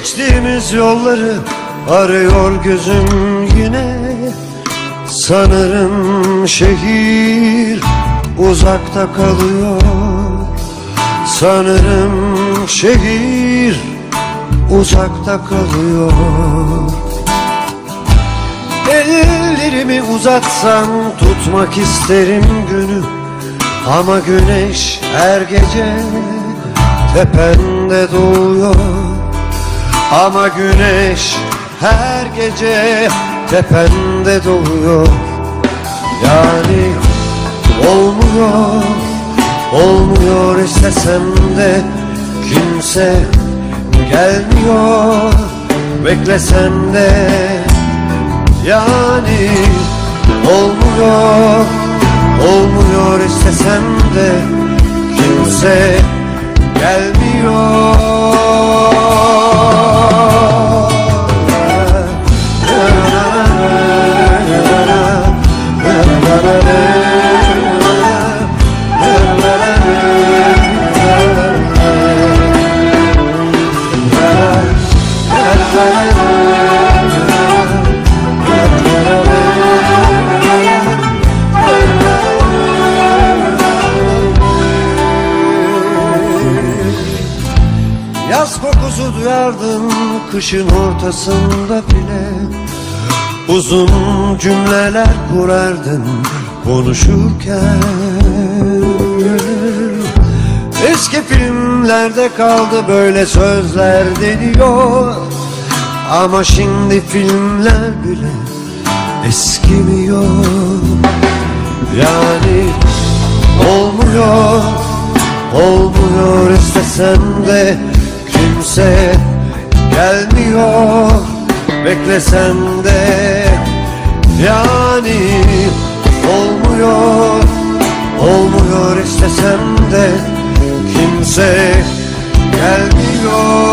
Deniz yolları arıyor gözüm yine. Sanırım şehir uzakta kalıyor. Sanırım şehir uzakta kalıyor. Ellerimi uzatsam tutmak isterim günü. Ama güneş her gece tepende doğuyor Ama güneş her gece tepende doğuyor. Yani olmuyor, olmuyor istesem de Kimse gelmiyor. Beklesem de Yani olmuyor, olmuyor istesem de Kimse Yaz kokusu duyardım kışın ortasında bile. Uzun cümleler kurardım konuşurken. Eski filmlerde kaldı böyle sözler deniyor. Ama şimdi filmler bile eskimiyor. Yani olmuyor Olmuyor. İstesem de kimse gelmiyor. Beklesem de. Yani olmuyor Olmuyor istesem de kimse gelmiyor.